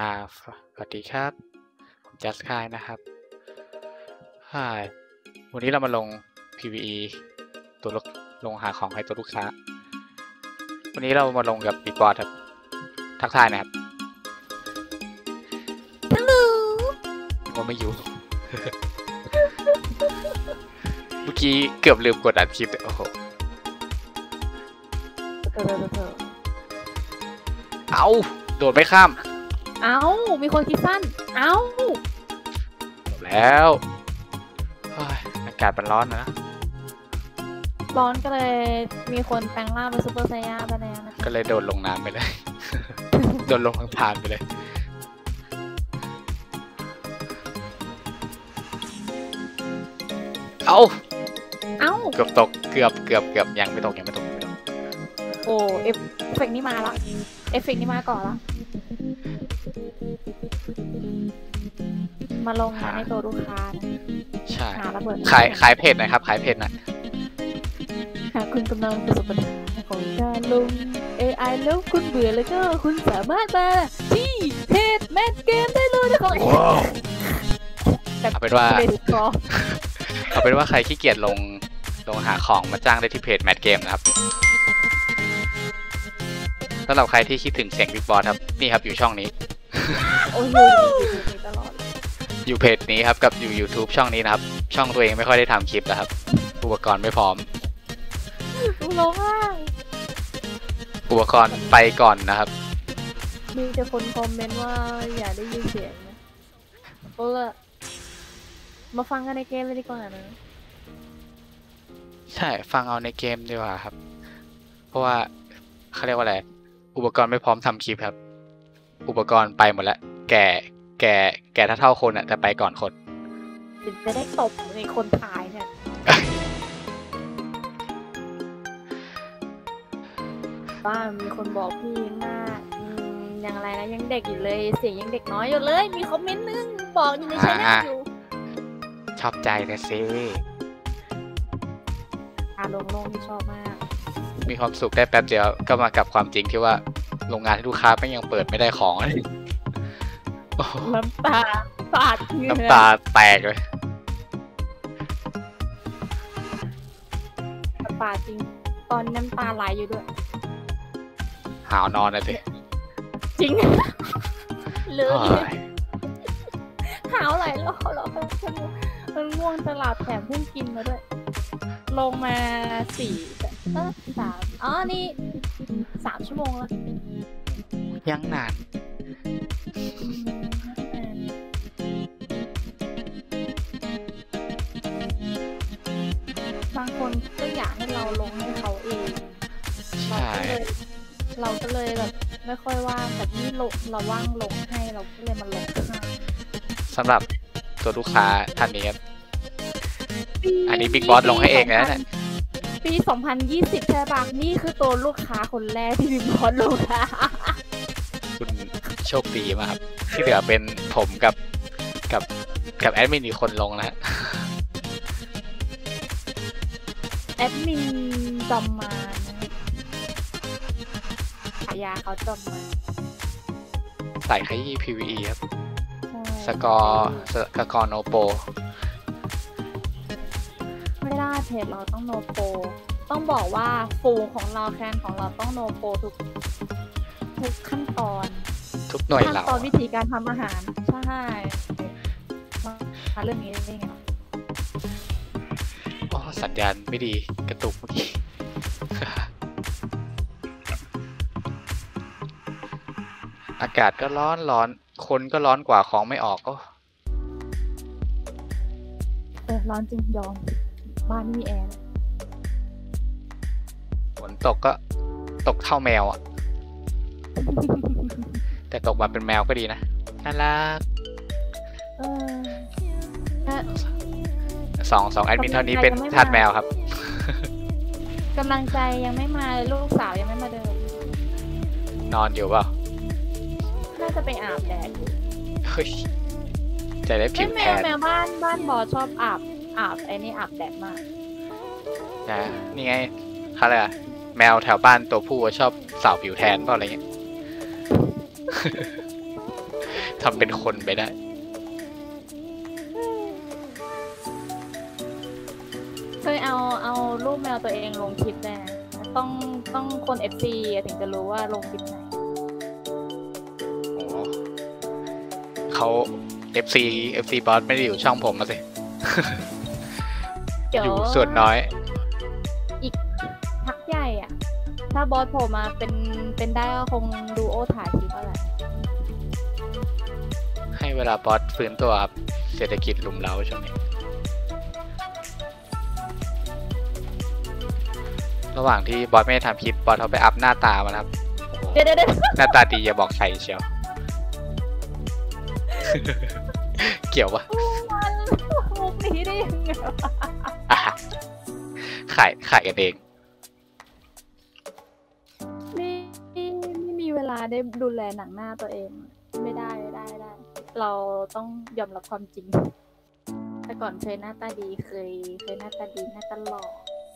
อ่าสวัสดีครับ ผมจัสคายนะครับฮ่าวันนี้เรามาลง PVE ตัวลูกลงหาของให้ตัวลูกค้า วันนี้เรามาลงกับปีกอดครับ ทักทายนะครับฮัลโหลว่าไม่อยู่ เมื่อกี้เกือบลืมกดอัดคลิปเลยโอ้โหเออเออเออเอาโดดไม่ข้าม เอ้า มีคนคิดสั้น เอ้า จบแล้วเฮ้ยอากาศมันร้อนนะ ร้อนก็เลยมีคนแปลงร่างเป็นซูเปอร์ไซย่าไปแล้วนะคะก็เลยโดดลงน้ำไปเลย โดดลงทางทานไปเลย เอา เอ้า เกือบตก เกือบเกือบเกือบยังไม่ตกยังไม่ตกยังไม่ตก โอ้เอฟเฟกต์นี่มาละเอฟเฟกต์นี่มาก่อนละ มาลงงานให้ตัวลูกค้านะใช่ หาระเบิดขายขายเพจหน่อยครับ ขายเพจหน่อยหากคุณกำลังประสบปัญหาของการลง AI แล้วคุณเบื่อแล้วก็คุณสามารถมาที่เพจแมทเกมได้เลยนะครับแต่เอาเป็นว่าไม่ได้กรอเอาเป็นว่าใครขี้เกียจลงลงหาของมาจ้างได้ที่เพจแมทเกมนะครับสำหรับใครที่คิดถึงเสียงบิ๊กบอสครับ นี่ครับอยู่ช่องนี้โอ้ยอยู่อยู่อยู่อยู่ตลอดเลยอยู่เพจนี้ครับกับอยู่ YouTube ช่องนี้นะครับ ช่องตัวเองไม่ค่อยได้ทำคลิปแล้วครับอุปกรณ์ไม่พร้อมดูร้องไห้อุปกรณ์ไปก่อนนะครับ มีแต่คนคอมเมนต์ว่าอย่าได้ยินเสียงนะก็เลยมาฟังกันในเกมเลยดีกว่านะใช่ฟังเอาในเกมดีกว่าครับ เพราะว่าเขาเรียกว่าอะไรอุปกรณ์ไม่พร้อมทำคลิปครับ อุปกรณ์ไปหมดแล้ว แก่แก่แก่ถ้าเท่าคนอะแต่ไปก่อนคนถึงจะได้ตบในคนถ่ายเนี่ยบ้านมีคนบอกพี่หน้าอืมยังอะไรนะยังเด็กอยู่เลยเสียงยังเด็กน้อยอยู่เลย มีคอมเมนต์นึงบอกอยู่ในช่องอ่าอยู่ชอบใจนะซิอารมณ์โลงที่ชอบมาก มีความสุขได้แป๊บเดียวก็มากับความจริงที่ว่าโรงงานที่ลูกค้าไม่งยังเปิดไม่ได้ของโอ้โห น้ำตาสาดเหงื่อน้ำตาแตกเลย น้ำตาจริง ตอนน้ำตาไหลอยู่ด้วย หาวนอนเลยสิจริงเลโอ้ยยหาวไหลรอรอมันมันง่วงตลาดแถมเพิ่งกินมาด้วย ลงมาสี่เออสามอ๋อ นี่สามชั่วโมงแล้วยังนาน บางคนก็อยากให้เราลงให้เขาเอง ใช่ เราก็เลยแบบไม่ค่อยว่างแต่นี่ลงเราว่างลงให้เราก็เลยมาลงให้สำหรับตัวลูกค้าท่านนี้ครับ อันนี้บิ๊กบอสลงให้เองนะเนี่ยปี 2020 ใช่ปะนี่คือตัวลูกค้าคนแรกที่บิ๊กบอสลงค่ะคุณ โชคดีมากครับ ที่เหลือเป็นผมกับกับกับแอดมินอีกคนลงนะฮะแอดมินจอมมารนะฉายาเขาจอมมารใส่ขยี้ PVE ครับใช่สกอร์สกอร์โนโป ไม่ได้เพจเราต้องโนโปรต้องบอกว่าฟูงของเราแคนของเราต้องโนโปรทุกทุกขั้นตอน ทุกหน่วยขั้นเหล่าตอนวิธีการทำอาหาร ใช่มาเรื่องนี้ได้ไงวะอ๋อสัญญาณไม่ดีกระตุกเมื่อกี้อากาศก็ร้อนร้อน คนก็ร้อนกว่าของไม่ออกโอ้เออร้อนจริงยอม บ้านไม่มีแอร์ฝนตกก็ตกเท่าแมวอะ แต่ตกมาเป็นแมวก็ดีนะน่ารักเออถ้าสองสองแอดมินเท่านี้เป็นทาสแมวครับ กำลังใจยังไม่มาเลยลูกสาวยังไม่มาเดินนอนอยู่เปล่าน่าจะไปอาบแดดอยู่เฮ้ยใจได้ผิเอ้วยแมแทวนแมวบ้านบ้านบอสชอบอาบอาบไอ้นี่อาบแดดมาก นะนี่ไงเขาเรียกอะไรอะแมวแถวบ้านตัวผู้อะชอบสาวผิวแทนเปล่าอะไรเงี้ย ทำเป็นคนไปได้ เคยเอาเอารูปแมวตัวเองลงคลิปได้นะต้องต้องคน FC อะถึงจะรู้ว่าลงคลิปไหนโอ้โหเขา FC FC บอสไม่ได้อยู่ช่องผมมาสิเดี๋ยวอยู่ส่วนน้อย อีกพักใหญ่อะ ถ้าบอสโผล่มาเป็นเป็นได้ก็คงดูโอถ่ายคลิปอะไรให้ เวลาบอสฟื้นตัวครับ เศรษฐกิจลุมเล้าช่วงนี้ ระหว่างที่บอสไม่ได้ทำคลิปบอสเขาไปอัพหน้าตามานะครับโอ้โหเดี๋ยวเดี๋ยวเดี๋ยวหน้าตาดีอย่าบอกใครเชียว เกี่ยวปะมันมุกนี้ได้ยังไงวะอะขายขายกันเองนี่นี่ไม่มีเวลาได้ดูแลหนังหน้าตัวเอง ไม่ได้ไม่ได้ไม่ได้ เราต้องยอมรับความจริง แต่ก่อนเคยหน้าตาดีเคยเคยหน้าตาดีหน้าตาหล่อ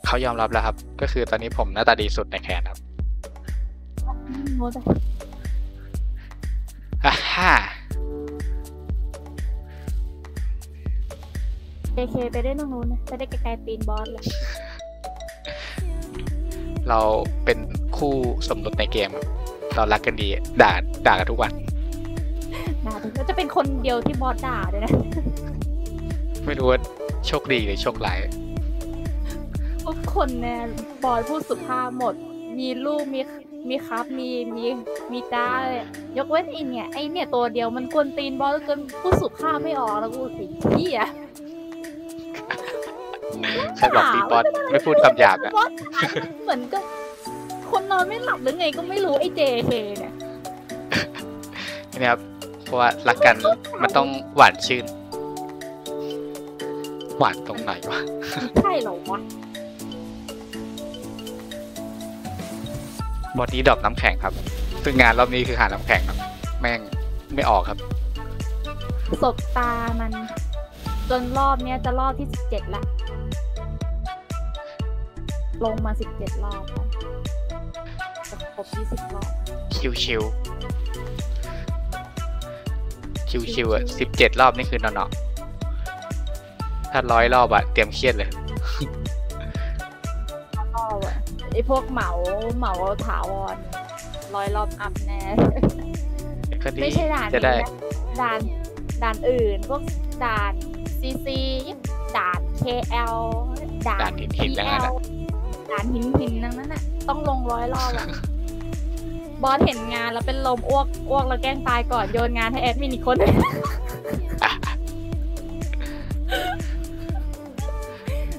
เขายอมรับแล้วครับ ก็คือตอนนี้ผมหน้าตาดีสุดในแคนครับอืมโมแต่อ่าฮ่าเคเคไปได้ตรงนู้นนะไปได้ไกลๆตีนบอสเลย เราเป็นคู่สมรสในเกมครับเรารักกันดี ด่าด่ากันทุกวัน ด่าถึงก็จะเป็นคนเดียวที่บอสด่าด้วยนะ ไม่รู้ว่าโชคดีหรือโชคร้ายทุกคนเนี่ยบอสพูดสุภาพหมด มีลูกมีมีครับมีมีมีจ้าเลยยกเว้นไอเนี่ยไอเนี่ยตัวเดียวมันกวนตีนบอสจนพูดสุภาพไม่ออกแล้วกูสิเหี้ยใครบอกพี่บอสไม่พูดคำหยาบอะบอสเหมือนกับคนนอนไม่หลับหรือไงก็ไม่รู้ไอ้เจเคเนี่ยนี่ครับเพ ราะว่ารักกันมันต้องหวานชื่น หวานตรงไหนวะ ใช่เหรอวะบอดี้ดรอปน้ำแข็งครับซึ่งงานรอบนี้คือหาน้ำแข็งครับ แม่งไม่ออกครับ สบตามัน จนรอบเนี้ยจะรอบที่สิบเจ็ดละ ลงมาสิบเจ็ดรอบแล้วจะครบยี่สิบรอบ ชิวชิว ชิวชิวๆอะสิบเจ็ดรอบนี่คือนอนๆถ้าร้อยรอบอะเตรียมเครียดเลยรอบอะไอพวกเหมาเหมาถาวรเนี่ยร้อยรอบอัพแน่ก็ดีไม่ใช่ด่านจะนี้ได้นะด่านด่านอื่นพวกด่านซีซีด่าน KL ด่าด่านนหินๆอย่างนั้นอะด่านหินหินๆทั้งนั้นน่ะต้องลงร้อยรอบอะ บอสเห็นงานแล้วเป็นลมอ้วกอ้วกแล้วแกล้งตายก่อนโยนงานให้แอดมินอีกคน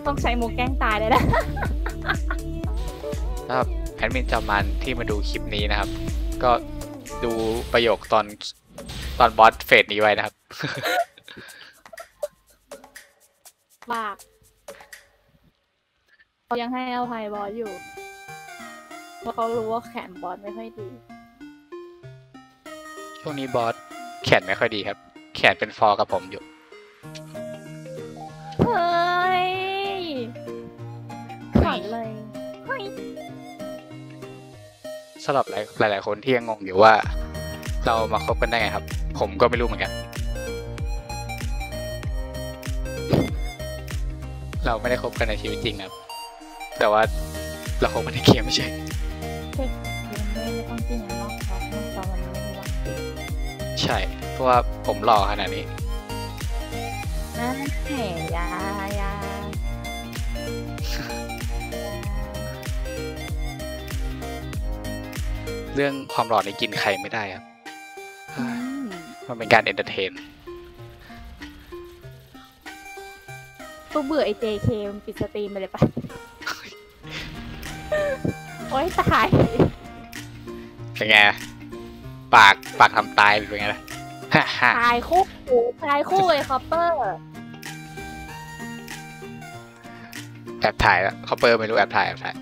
ต้องใช้มุกแกล้งตายเลยนะสำหรับแอดมินจอมันที่มาดูคลิปนี้นะครับ ก็ดูประโยคตอนตอนบอสเฟสนี้ไว้นะครับบากเขายังให้อภัยบอสอยู่ เพราะเขารู้ว่าแขนบอสไม่ค่อยดี ช่วงนี้บอสแขนไม่ค่อยดีครับ แขนเป็นฟอร์กับผมอยู่ เฮ้ยขัดเลยเฮ้ยสำหรับหลายหลาย ๆ คนที่ยังงงอยู่ว่า เรามาคบกันได้ไงครับ ผมก็ไม่รู้เหมือนกัน เราไม่ได้คบกันในชีวิตจริงครับ แต่ว่าเราคบกันในเกมไม่ใช่ เช็คยังไม่ไม่ต้องจิ้นอย่างนอกครับนอกจากวันนี้ไม่มีวันจริงใช่ เพราะว่าผมหล่อขนาดนี้นะแหมยายาเรื่องความหล่อนี่กินใครไม่ได้ครับอืมมันเป็นการเอนเตอร์เทนกูเบื่อไอเจเคมันปิดสตรีมไปเลยปะ โอ๊ยตาย เป็นไง ปากปากทำตายเป็นไงล่ะฮ่าฮ่าตายคู่ตายคู่เลยคอปเปอร์แอบถ่ายแล้วเขาเปิดไม่รู้แอบถ่ายแอบถ่าย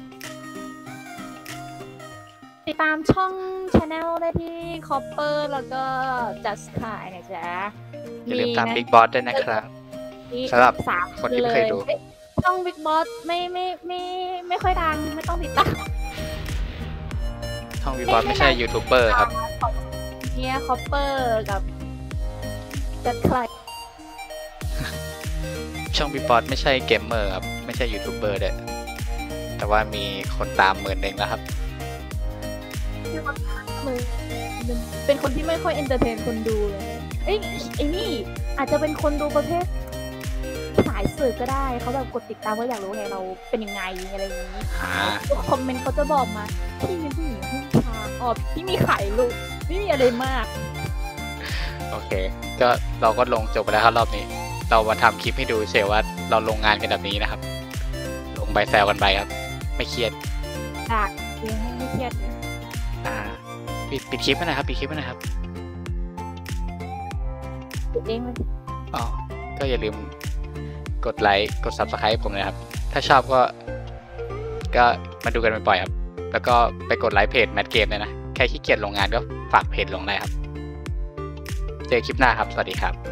ติดตามช่องช anel ได้ที่คอปเปอร์แล้วก็ just ขายนะจ๊ะอย่าลืมตามนะ Big Boss ด้วยนะครับที่สำหรับสามคนที่ไม่เคยดูลช่อง Big Boss ไม่ไม่ไม่ไม่ค่อยดังไม่ต้องติดตาม ช่อง Big Boss ไม่ใช่ยูทูบเบอร์ครับเนี่ยคอปเปอร์กับจะใครช่องบีบอสไม่ใช่เกมเมอร์ครับ ไม่ใช่ยูทูบเบอร์ด้วยแต่ว่ามีคนตามหมื่นหนึ่งแล้วครับมือเป็นคนที่ไม่ค่อย entertain คนดูเลยเอ้ยไอ้นี่อาจจะเป็นคนดูประเภทสายเสือกก็ได้เขาแบบกดติดตามเพราะอยากรู้ไงเราเป็นยังไงอะไรอย่างนี้อ่าคอมเมนต์เขาจะบอกมาพี่เป็นผู้หญิงผู้ชาย อ๋อพี่มีไข่ลูกไม่มีอะไรมาก โอเค ก็เราก็ลงจบไปแล้วครับรอบนี้ เรามาทำคลิปให้ดูเฉยว่าเราลงงานกันแบบนี้นะครับ ลงใบแซวกันไปครับ ไม่เครียดดากเองไม่เครียดเลยอ่าปิดปิดคลิปไปนะครับปิดคลิปไปนะครับปิดเองเลยอ๋อก็อย่าลืมกดไลค์กด subscribe ผมนะครับ ถ้าชอบก็ ก็มาดูกันบ่อยๆครับ แล้วก็ไปกดไลค์เพจแมทเกมเลยนะแค่ขี้เกียจลงงานก็ฝากเพจลงได้ครับ เจอคลิปหน้าครับ สวัสดีครับ